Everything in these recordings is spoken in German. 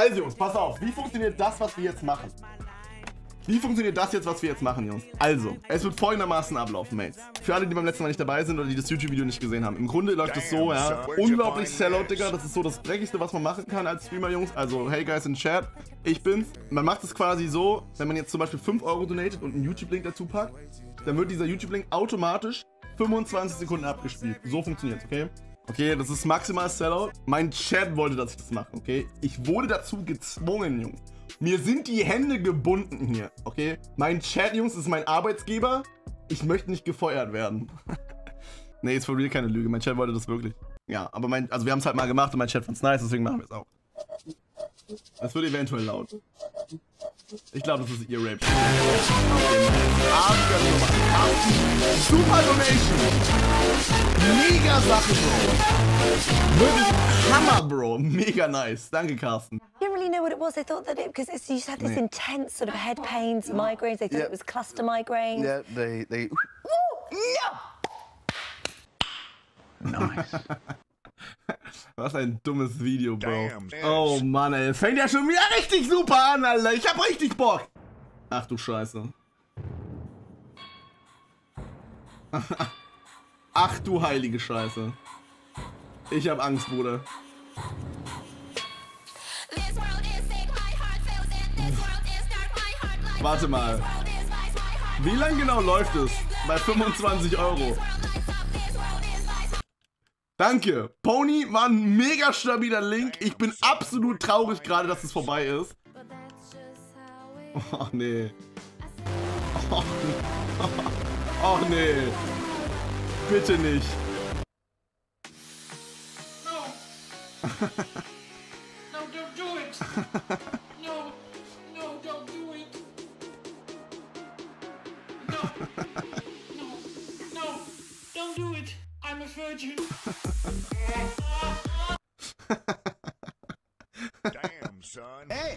Also Jungs, pass auf, wie funktioniert das, was wir jetzt machen? Wie funktioniert das jetzt, was wir jetzt machen, Jungs? Also, es wird folgendermaßen ablaufen, Mates. Für alle, die beim letzten Mal nicht dabei sind oder die das YouTube-Video nicht gesehen haben. Im Grunde läuft es so, ja. Unglaublich Sellout, Digga. Das ist so das Dreckigste, was man machen kann als Streamer, Jungs. Also, hey guys in Chat, ich bin's. Man macht es quasi so, wenn man jetzt zum Beispiel 5 Euro donatet und einen YouTube-Link dazu packt, dann wird dieser YouTube-Link automatisch 25 Sekunden abgespielt. So funktioniert's, okay? Okay, das ist maximal Sellout. Mein Chat wollte, dass ich das mache, okay? Ich wurde dazu gezwungen, Jungs. Mir sind die Hände gebunden hier, okay? Mein Chat, Jungs, ist mein Arbeitsgeber. Ich möchte nicht gefeuert werden. nee, ist for real keine Lüge. Mein Chat wollte das wirklich. Ja, aber mein, also wir haben es halt mal gemacht und mein Chat fand's nice, deswegen machen wir es auch. Es wird eventuell laut. Ich glaube, das ist ihr Rape. Super Donation. Mega Sache, Bro. Wirklich Hammer, Bro. Mega nice. Danke, Carsten. Didn't really know what it was. I thought that it because it's, you just had this Nee. intense sort of head pains, migraines. They thought Yeah. it was cluster migraines. Yeah, they they. Was ein dummes Video, Bro. Damn, oh Mann, ey. Es fängt ja schon wieder richtig super an, Alter. Ich hab richtig Bock. Ach du Scheiße. Ach du heilige Scheiße. Ich hab Angst, Bruder. Warte mal. Wie lang genau läuft es? Bei 25 Euro. Danke. Pony war ein mega stabiler Link. Ich bin absolut traurig gerade, dass es vorbei ist. It Oh nee. Oh, oh nee. Bitte nicht. No, don't do it. No, no, don't do it. No, no, no, don't do it. I'm a virgin. Hey,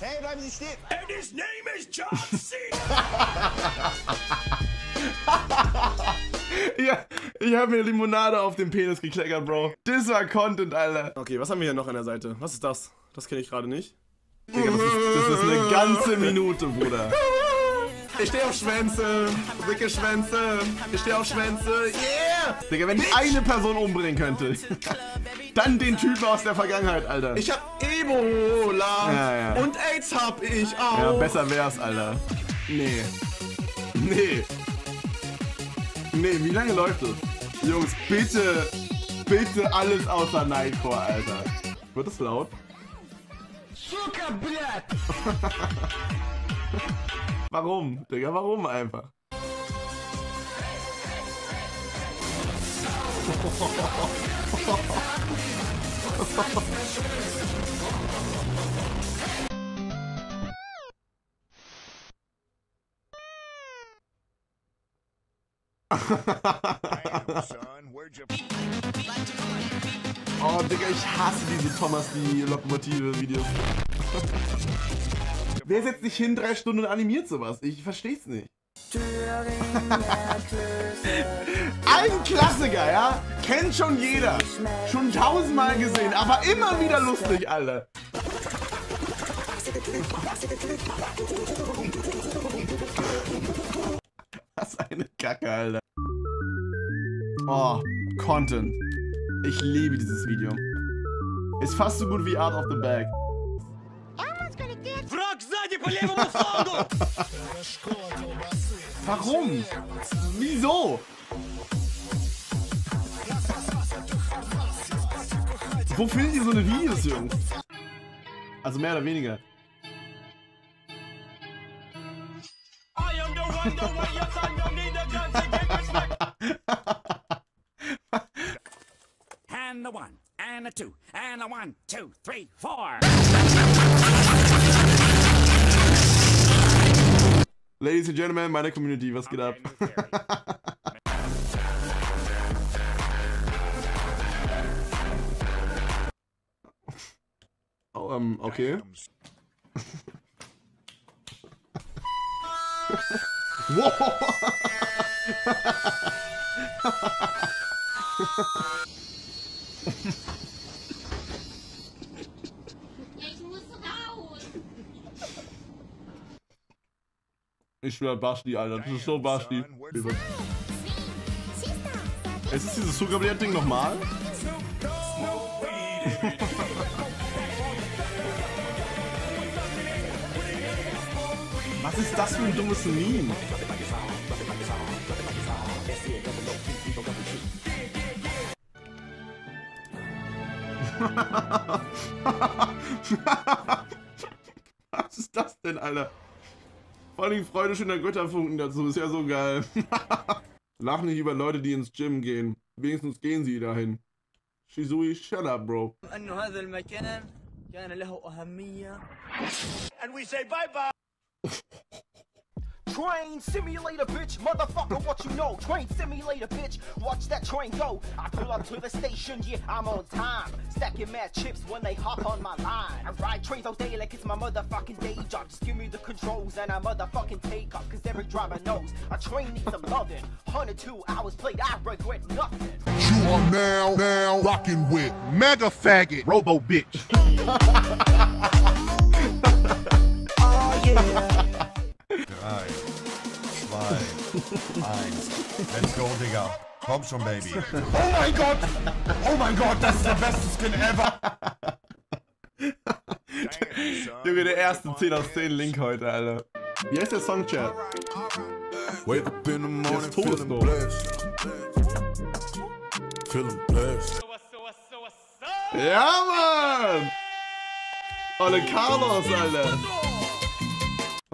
hey, bleiben Sie stehen. And his name is John Cena. Ja, ich habe mir Limonade auf den Penis gekleckert, Bro. Das war Content, Alter. Okay, was haben wir hier noch an der Seite? Was ist das? Das kenne ich gerade nicht. Digga, das ist, das ist eine ganze Minute, Bruder. Ich stehe auf Schwänze. Dicke Schwänze. Ich stehe auf Schwänze. Yeah! Digga, wenn ich eine Person umbringen könnte, dann den Typen aus der Vergangenheit, Alter. Ich hab Ebola Ja, ja. und AIDS hab ich auch. Ja, besser wär's, Alter. Nee. Nee. Nee, wie lange läuft es? Jungs, bitte, bitte alles außer Nightcore, Alter. Wird es laut? Warum? Digga, warum einfach? Oh, Digga, ich hasse diese Thomas die Lokomotive Videos. Wer setzt sich hin drei Stunden und animiert sowas? Ich versteh's nicht. Ein Klassiker, ja? Kennt schon jeder. Schon tausendmal gesehen, aber immer wieder lustig, Alter. Was eine Kacke, Alter. Oh, Content. Ich liebe dieses Video. Ist fast so gut wie Art of the Bag. Warum? Wieso? Wo findet ihr so eine Videos, Jungs? Also mehr oder weniger. And a one, and a two, and a one, two, three, four. Ladies and Gentlemen, meine Community, was geht ab? oh, ähm, okay. Damn, Ich schwör, Basti, Alter. Das ist so Basti. Es ist dieses Zuckerblätter-Ding nochmal? Was ist das für ein dummes Meme? Was ist das denn, Alter? Vor allem Freude schöner Götterfunken dazu, ist ja so geil. Lach nicht über Leute, die ins Gym gehen. Wenigstens gehen sie dahin. Shizui, shut up, bro. And we say bye bye. Train simulator, bitch. Motherfucker, what you know? Train simulator, bitch. Watch that train go. I pull up to the station, yeah, I'm on time. Stacking mad chips when they hop on my line. I ride trains all day like it's my motherfucking day job. Just give me the controls and I motherfucking take off. Cause every driver knows a train needs some loving. 102 hours played, I regret nothing. You are now, now rocking with Mega Faggot, Robo Bitch. Oh, Drei, eins. Let's go, Digga. Komm schon, Baby. Oh mein Gott! Oh mein Gott, das ist der beste Skin ever! Junge, der erste 10 aus 10 Link heute, Alter. Wie heißt der Songchat? Wake up in the morning tot, feeling blessed. Feeling blessed. Ja, Mann! Olle Carlos, Alter.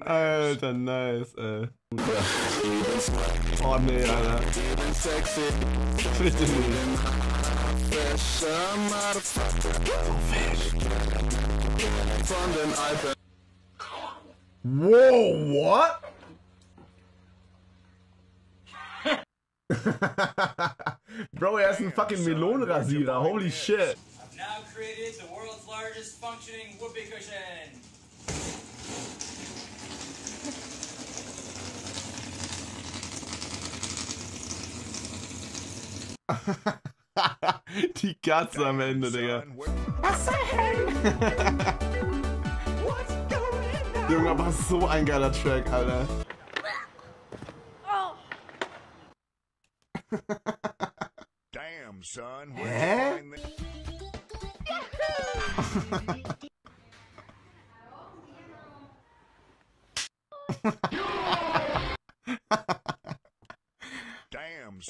Alter, nice, ey. Oh nee, Alter. Bitte nicht. Whoa, what? Bro, er ist ein fucking Melonenrasierer. Holy shit. Now created the world's largest functioning whoopee cushion. Die Katze am Ende, Digga. Junge, aber so ein geiler Track, Alter.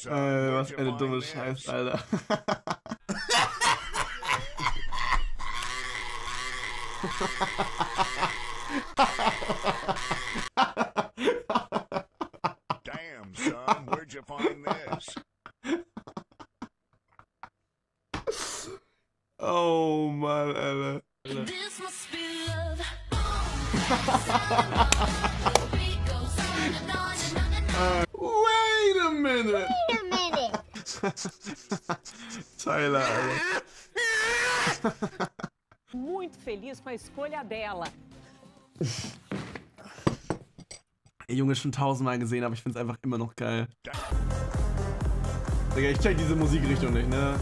Äh, was eine dumme? Scheiße, Alter. Damn, son. Where'd you find this? Wait a minute. Tyler, Alter. Muito feliz com a escolha dela. Ey, Junge, schon tausendmal gesehen, aber ich find's einfach immer noch geil. Digga, ich check diese Musikrichtung nicht, ne?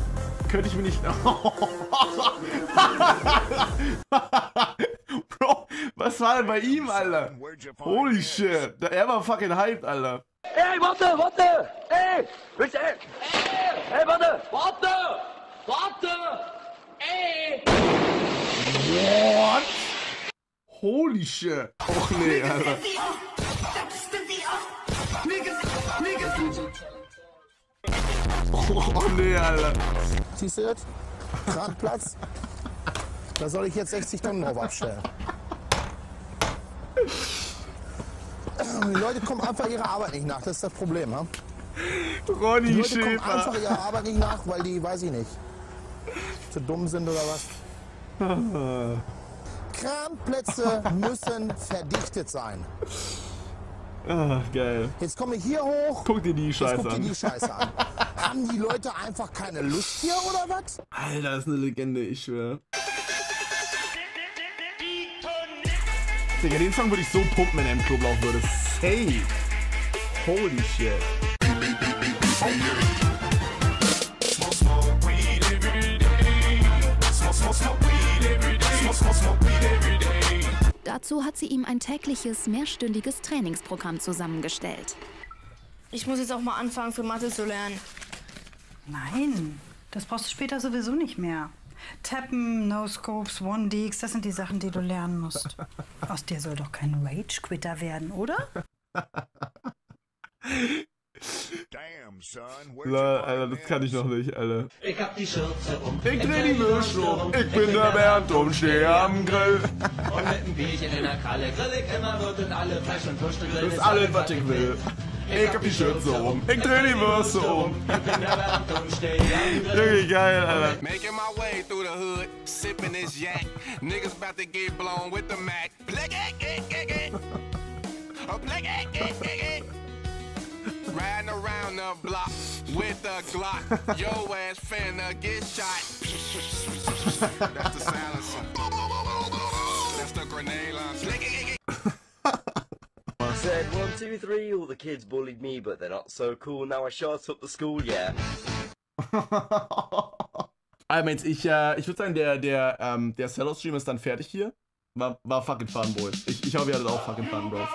Könnte ich mir nicht. Was war denn bei ihm, Alter? Holy shit. Der- Er war fucking hyped, Alter. Hey, warte, warte! Hey! Bitte! Hey! Hey, warte! Warte! Warte! Ey! What? Holy shit. Och nee, Alter. Oh nee, Alter. Siehst du das? Kranplatz. Da soll ich jetzt 60 Tonnen drauf abstellen. Die Leute kommen einfach ihrer Arbeit nicht nach, das ist das Problem. Ha? Die Ronny Leute kommen Schäfer. einfach ihrer Arbeit nicht nach, weil die, weiß ich nicht, zu dumm sind oder was. Kramplätze müssen verdichtet sein. Ah, geil. Jetzt komme ich hier hoch. Guck dir die Scheiße guck dir an. die Scheiße an. Haben die Leute einfach keine Lust hier oder was? Alter, das ist eine Legende, ich schwöre. Digga, den Song würde ich so pumpen, wenn er im Club laufen würde. Safe. Holy shit. Dazu hat sie ihm ein tägliches, mehrstündiges Trainingsprogramm zusammengestellt. Ich muss jetzt auch mal anfangen, für Mathe zu lernen. Nein, das brauchst du später sowieso nicht mehr. Tappen, No-Scopes, One-Deeks, das sind die Sachen, die du lernen musst. Aus dir soll doch kein Rage-Quitter werden, oder? Damn, son, Lol, Alter, das kann ich noch nicht, Alter. Ich hab die Schürze um. Ich dreh die Würstel um. Ich bin der Bernd und stehe am Grill. Und mit dem Bierchen in der Kralle grill ich immer wird und alle Fleisch und Würste grill. Das ist alles, was ich will. Ich hab die Schürze um. Ich dreh die Würste um. Wirklich geil, Alter. Making my way through the hood, sipping this yak. Niggas about to get blown with the Mac. Oh. Riding around the block with a Glock. Yo ass finna get shot. That's the silencer. That's the grenade launcher. two, three. All the kids bullied me, but they're not so cool. Now I shot up the school, yeah. Also, jetzt, ich, äh, ich würde sagen, der, der, ähm, der Sellout-Stream ist dann fertig hier. War, war fucking fun, Boys. Ich, ich hoffe, ihr hattet auch fucking fun, Bros.